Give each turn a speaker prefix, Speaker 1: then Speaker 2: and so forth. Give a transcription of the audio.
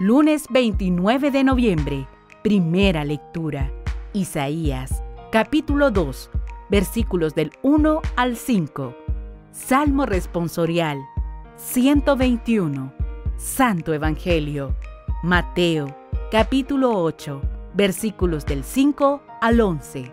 Speaker 1: Lunes 29 de noviembre. Primera lectura. Isaías, capítulo 2, versículos del 1 al 5. Salmo responsorial 121. Santo Evangelio. Mateo, capítulo 8, versículos del 5 al 11.